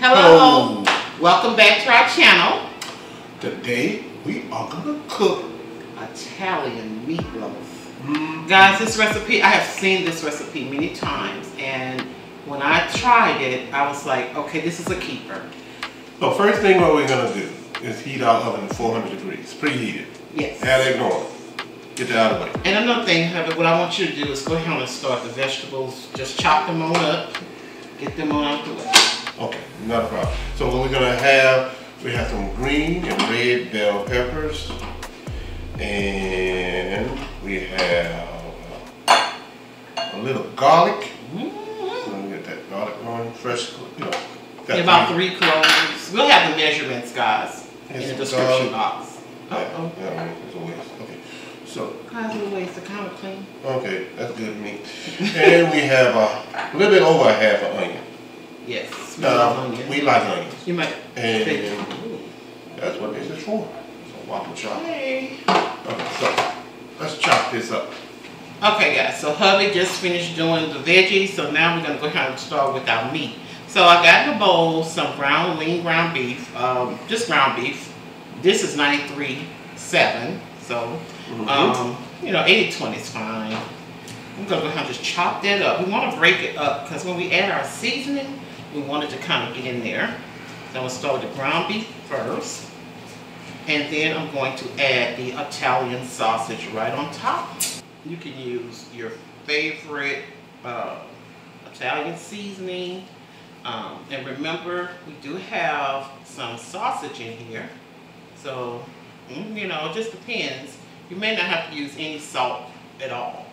Hello. Welcome back to our channel. Today we are gonna cook. Italian meatloaf. Mm, Guys, this recipe, I have seen this recipe many times and when I tried it, I was like, okay, this is a keeper. So first thing what we're gonna do is heat our oven at 400 degrees, preheated. Yes. Add that going. Get that out of the way. And another thing, Heather, what I want you to do is go ahead and start the vegetables. Just chop them on up. Get them on out the way. Okay, not a problem. So what we're gonna have, we have some green and red bell peppers. And we have a little garlic. Mm-hmm. Let me get that garlic going, fresh, you know. About three cloves. We'll have the measurements, guys, in the description garlic. box. Yeah, Uh-oh. yeah, it's a waste. Okay, so Guys, little ways to kind of clean. Okay, that's good to me. and we have a little bit over a half an onion. Yes. Uh, we like onions. You might. And that's what this is for. So waffle chop. Hey. Okay, so let's chop this up. Okay guys, so hubby just finished doing the veggies, so now we're gonna go ahead and start with our meat. So I got in a bowl some ground, lean ground beef, um, just ground beef. This is 93.7, so, Mhm. um, you know, 80-20 is fine. I'm gonna go ahead and just chop that up. We wanna break it up, because when we add our seasoning, we wanted to kind of get in there. I'm gonna start with the ground beef first. And then I'm going to add the Italian sausage right on top. You can use your favorite uh, Italian seasoning. Um, and remember, we do have some sausage in here. So, mm, you know, it just depends. You may not have to use any salt at all.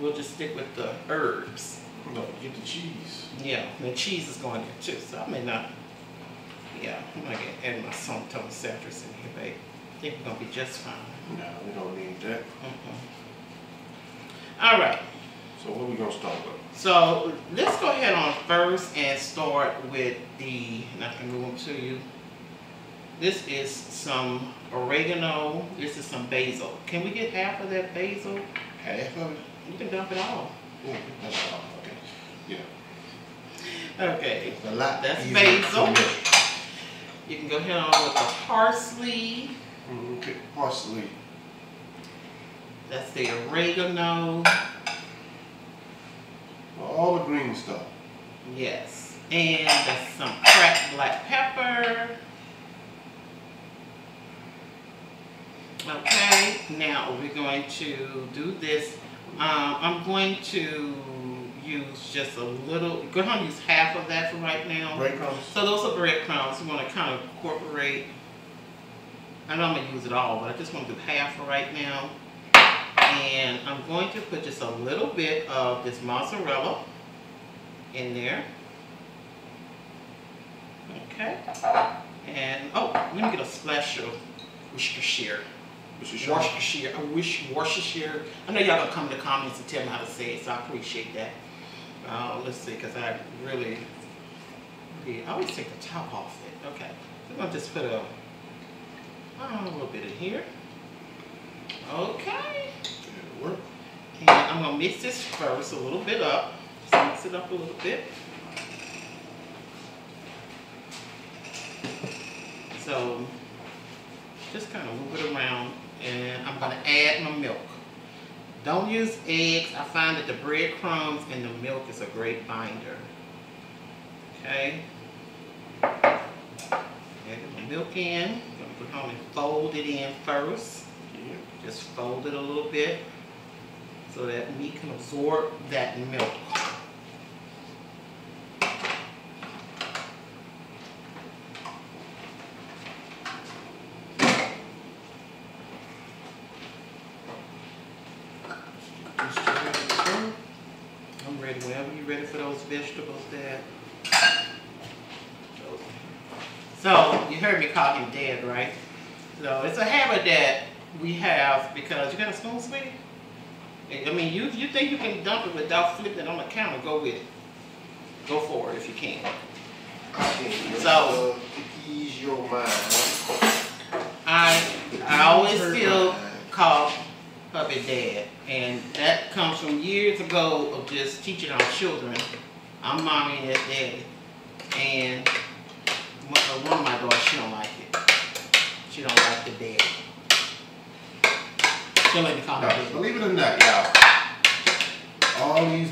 We'll just stick with the herbs. No, get the cheese. Yeah, and cheese is going there too, so I may not, yeah, I'm gonna add my Somtone citrus in here, babe. I think we're gonna be just fine. No, we don't need that. Mhm. All right, So what are we gonna start with? so let's go ahead on first and start with the, and I can move them to you. This is some oregano, this is some basil. Can we get half of that basil? Half of it? You can dump it all. Yeah, that's all, okay. Yeah. Okay, a lot That's basil. you can go ahead on with the parsley. Okay, parsley. That's the oregano. All the green stuff. Yes. And that's some cracked black pepper. Okay, now we're going to do this. Um, I'm going to use just a little, go ahead and use half of that for right now. Breadcrumbs. So those are breadcrumbs. We want to kind of incorporate. I know I'm going to use it all, but I just want to do half for right now. And I'm going to put just a little bit of this mozzarella in there. Okay. And, oh, let me get a splash of Worcestershire. Shaw. Worcestershire. I wish Worcestershire. I know y'all gonna come in the comments and tell me how to say it, so I appreciate that. Uh, let's see, because I really, really, I always take the top off it. Okay. I'm gonna just put a, a little bit in here. Okay. Work. And I'm gonna mix this first a little bit up. Just mix it up a little bit. So just kind of move it around and I'm gonna add my milk. Don't use eggs. I find that the breadcrumbs and the milk is a great binder. Okay. Add my milk in. I'm gonna go home and fold it in first. Just fold it a little bit so that meat can absorb that milk. Just try it first. I'm ready whenever you're ready for those vegetables, Dad. So, you heard me call him Dad, right? So, it's a habit that we have because you got a spoon, sweetie? I mean, you you think you can dump it without flipping it on the counter, go with it. Go for it if you can. So- ease your mind. I I always Heard still my- call hubby dad, and that comes from years ago of just teaching our children, I'm mommy and daddy. And one uh, of my daughters, she don't like it. She don't like the daddy. She'll let me daddy. Believe it or not, y'all, all these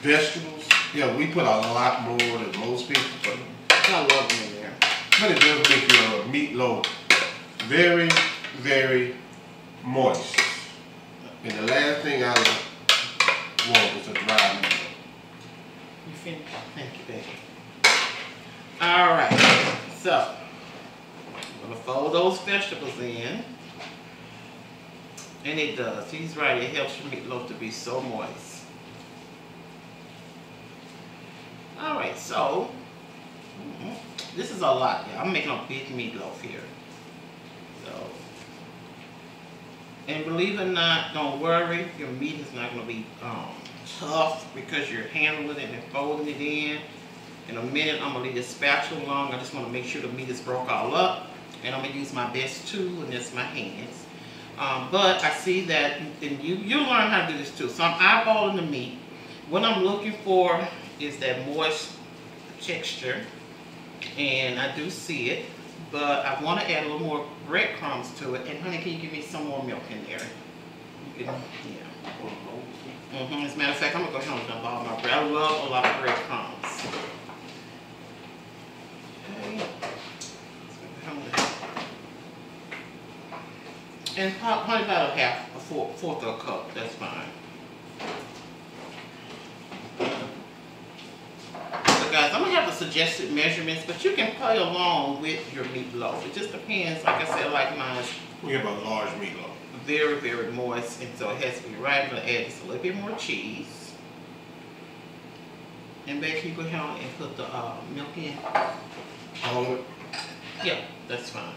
vegetables, yeah, we put a lot more than most people put. I love them in there. But it does make your meatloaf very, very moist. And the last thing I want is a dry meatloaf. You finished? Thank you, baby. All right, so I'm gonna fold those vegetables in. And it does. He's right. It helps your meatloaf to be so moist. All right, so mhm, this is a lot. Yeah, I'm making a big meatloaf here. So, and believe it or not, don't worry. Your meat is not gonna be um, tough because you're handling it and folding it in. In a minute, I'm gonna leave this spatula alone. I just wanna make sure the meat is broke all up. And I'm gonna use my best tool, and that's my hands. Um, but I see that, and you, you learn how to do this too. So I'm eyeballing the meat. What I'm looking for is that moist texture. And I do see it, but I wanna add a little more breadcrumbs to it. And honey, can you give me some more milk in there? Can- yeah. hmm As a matter of fact, I'm gonna go ahead and dump all my bread. I love a lot of breadcrumbs. Okay. So I'm gonna- And probably about a half, a fourth, fourth of a cup, that's fine. So guys, I'm gonna have the suggested measurements, but you can play along with your meatloaf. It just depends, like I said, like mine, We have a large meatloaf. very, very moist, and so it has to be right. I'm gonna add just a little bit more cheese. And can you go ahead and put the uh, milk in? All of it. Yeah, that's fine.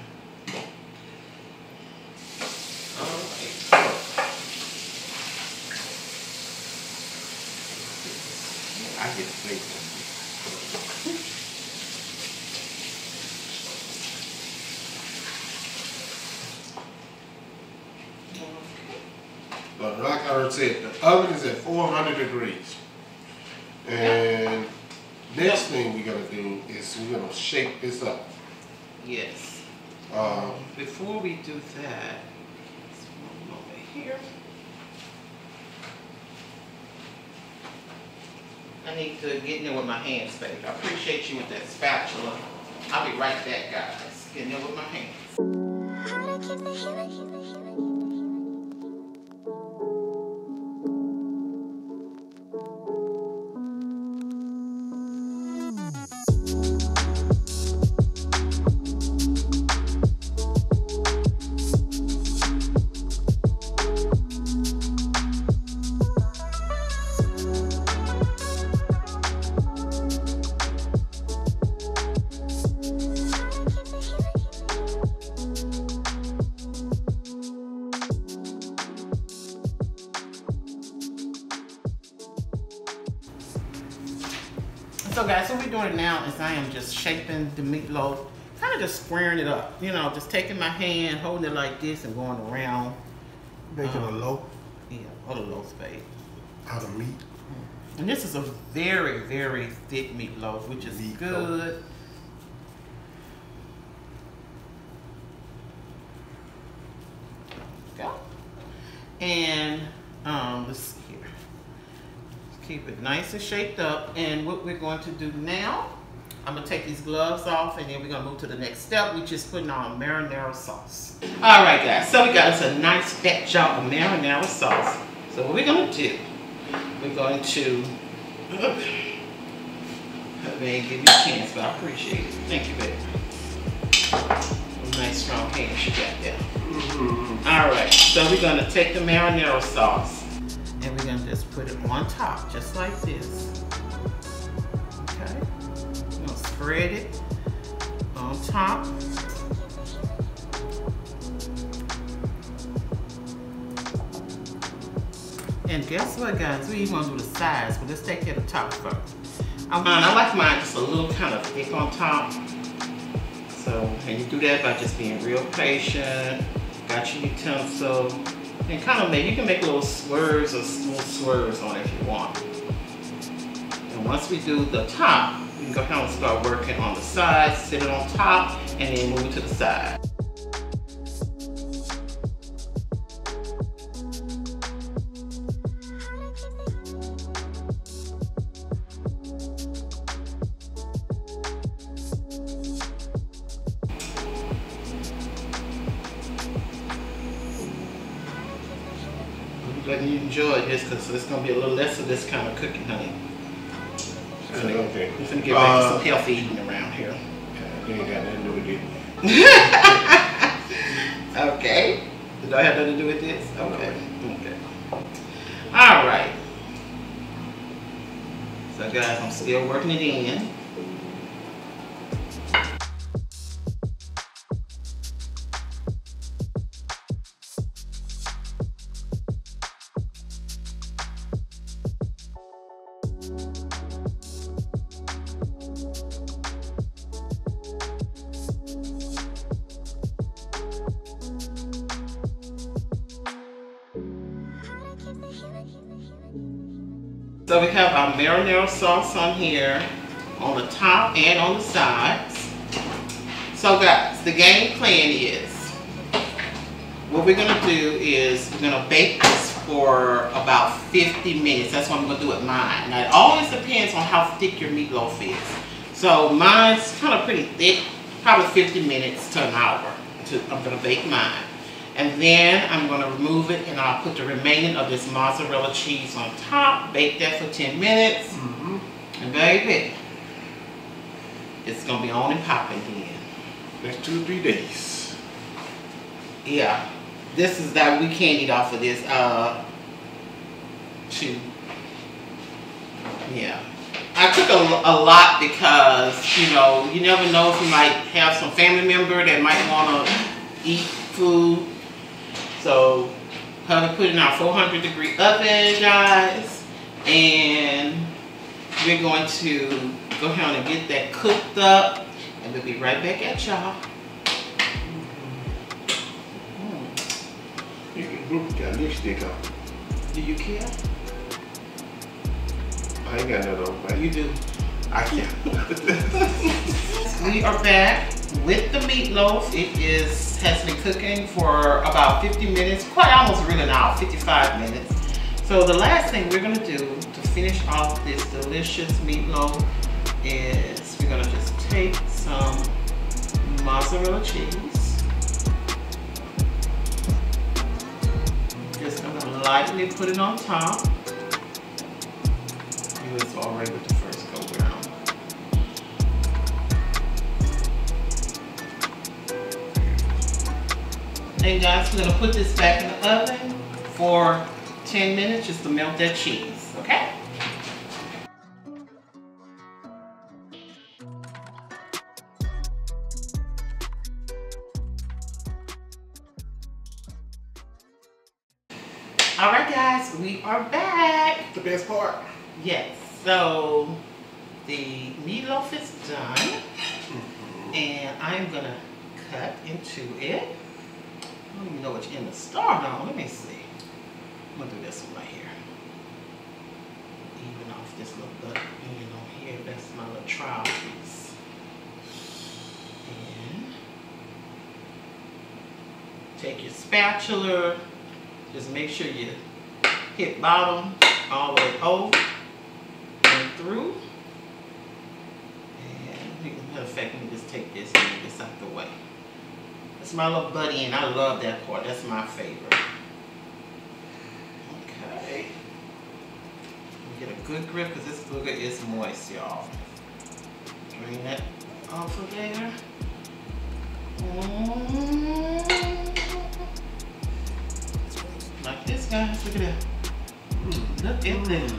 I get flavor. But like I said, the oven is at four hundred degrees. And next thing we're gonna do is we're gonna shake this up. Yes. Uh, Before we do that, let's move over here. I need to get in there with my hands, baby. I appreciate you with that spatula. I'll be right back, guys. Get in there with my hands. How to keep the healing. So guys, what we're doing now is I am just shaping the meatloaf, kind of just squaring it up. You know, just taking my hand, holding it like this and going around. making a Um, loaf Yeah, or the loaf spade. out of meat. And this is a very, very thick meatloaf, which is good. Go. And um, let's. Keep it nice and shaped up. And what we're going to do now, I'm gonna take these gloves off and then we're gonna move to the next step, which is putting on marinara sauce. All right, guys. So we got us a nice fat jar of marinara sauce. So what we're gonna do, we're going to. I may give you a chance, but I appreciate it. Thank you, baby. Nice strong hands you got there. Mm-hmm. All right, so we're gonna take the marinara sauce and we're gonna just put it on top, just like this. Okay, we're gonna spread it on top. And guess what, guys? We even gonna do the sides, but let's take care of the top first. I, uh-huh. I like mine just a little kind of thick on top. So, and you do that by just being real patient, got your utensil, and kind of make, you can make little swerves or little swerves on it if you want. And once we do the top, we can go ahead and start working on the sides, sit it on top, and then move it to the side. But you enjoy this because it's gonna be a little less of this kind of cooking, honey. Okay. We're gonna get back to Uh, some healthy eating around here. They ain't got nothing to do with it. Okay. Did I have nothing to do with this? Okay. Okay. All right. So guys, I'm still working it in. So we have our marinara sauce on here, on the top and on the sides. So guys, the game plan is, what we're gonna do is, we're gonna bake this for about 50 minutes. That's what I'm gonna do with mine. Now it always depends on how thick your meatloaf is. So mine's kind of pretty thick, probably 50 minutes to an hour. To, I'm gonna bake mine. And then I'm gonna remove it and I'll put the remaining of this mozzarella cheese on top, bake that for 10 minutes. Mm-hmm. And baby, it's gonna be on and popping then. Next two, three days. Yeah, this is that we can't eat off of this. Uh, two. Yeah, I took a, a lot because you know you never know if you might have some family member that might want to eat food. So, hubby put in our 400 degree oven, guys, and we're going to go ahead and get that cooked up, and we'll be right back at y'all. Mm. You can group lipstick on. Do you care? I ain't got nothing on, but You do. I can't. We are back with the meatloaf. It is has been cooking for about 50 minutes, quite almost really hour, 55 minutes. So the last thing we're gonna do to finish off this delicious meatloaf is we're gonna just take some mozzarella cheese. Just gonna lightly put it on top. Was already with the And guys, we're gonna put this back in the oven for 10 minutes just to melt that cheese, okay? All right, guys, we are back. the best part. Yes, so the meatloaf is done. Mm-hmm. And I'm gonna cut into it. I don't even know which end to start on. Let me see. I'm gonna do this one right here. Even off this little butt end on here. That's my little trial piece. And take your spatula. Just make sure you hit bottom all the way over and through. And matter of fact, let me just take this and move this out the way. My little buddy, and I love that part. That's my favorite. Okay. Get a good grip because this booger is moist, y'all. Drain that off of there. Mm. Like this, guys. Look at that. Look at that.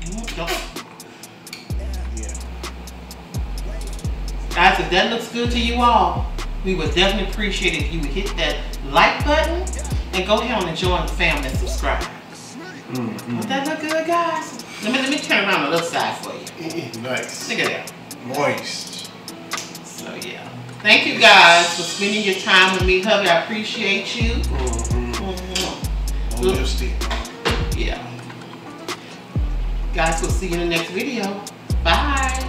Mm, don't- Yeah. Guys, if that looks good to you all, we would definitely appreciate it if you would hit that like button and go ahead and join the family and subscribe. Mm-hmm. Would that look good, guys? Let me let me turn around the other side for you. Nice. Look at that. Moist. So yeah. Thank you guys for spending your time with me, hubby. I appreciate you. Mm-hmm. Mhm. No. Yeah. Guys, we'll see you in the next video. Bye.